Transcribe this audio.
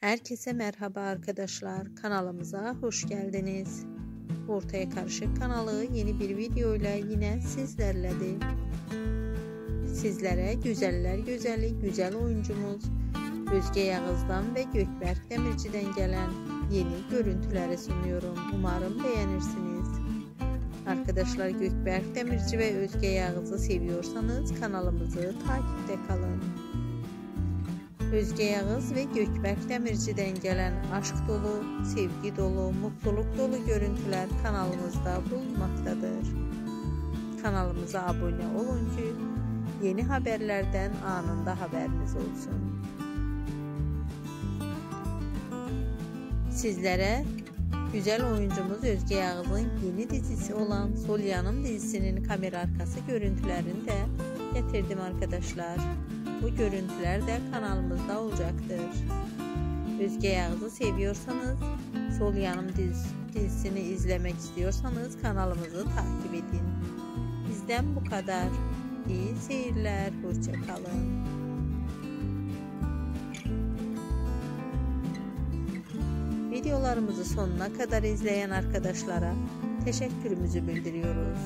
Herkese merhaba arkadaşlar. Kanalımıza hoş geldiniz. Ortaya Karışık kanalı yeni bir video ile yine sizlerledir. Sizlere güzeller güzeli güzel oyuncumuz Özge Yağız'dan ve Gökberk Demirci'den gelen yeni görüntüleri sunuyorum. Umarım beğenirsiniz. Arkadaşlar Gökberk Demirci ve Özge Yağız'ı seviyorsanız kanalımızı takipte kalın. Özge Yağız ve Gökberk Demirci'den gelen aşk dolu, sevgi dolu, mutluluk dolu görüntüler kanalımızda bulunmaktadır. Kanalımıza abone olun ki yeni haberlerden anında haberiniz olsun. Sizlere güzel oyuncumuz Özge Yağız'ın yeni dizisi olan Sol Yanım dizisinin kamera arkası görüntülerini de getirdim arkadaşlar. Bu görüntüler de kanalımızda olacaktır. Özge Yağız'ı seviyorsanız, Sol Yanım diz, dizisini izlemek istiyorsanız kanalımızı takip edin. Bizden bu kadar. İyi seyirler, hoşçakalın. Videolarımızı sonuna kadar izleyen arkadaşlara teşekkürümüzü bildiriyoruz.